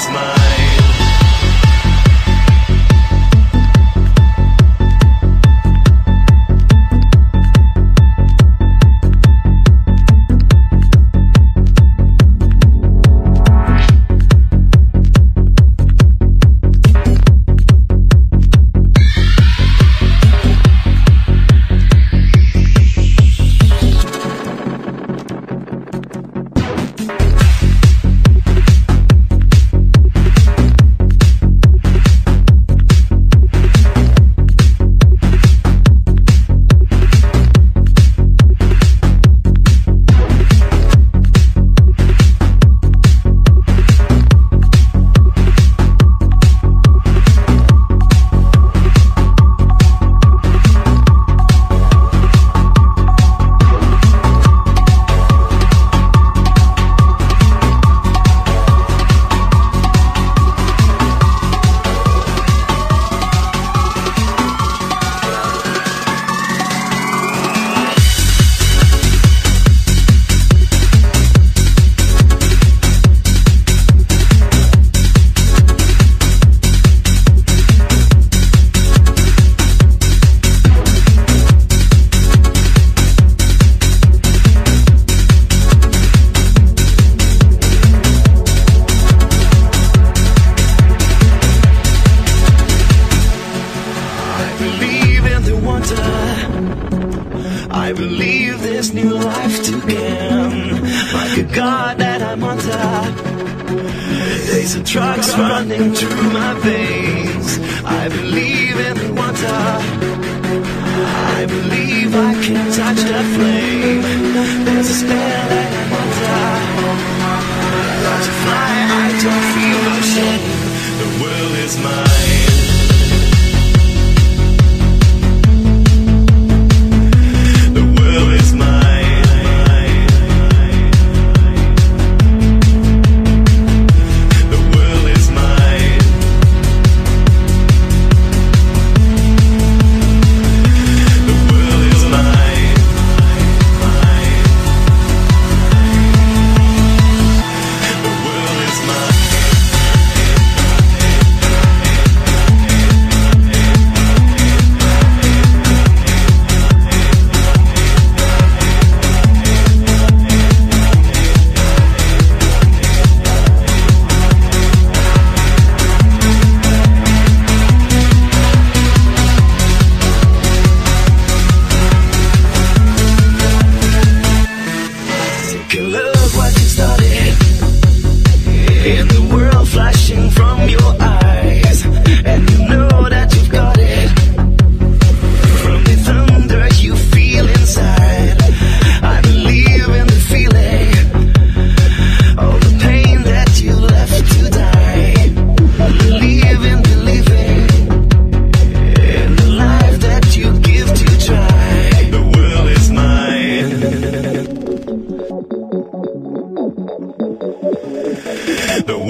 is mine. I believe this new life to gain. Like a god that I'm under. There's a drugs running through my veins. I believe in the wonder. I believe I can touch the flame. There's a spell that I'm under. To fly, I don't feel no shame. The world is mine.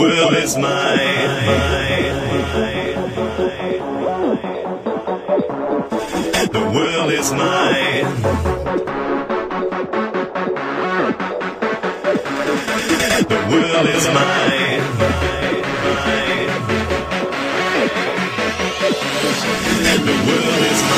World is mine. The world is mine. The world is mine. The world is mine.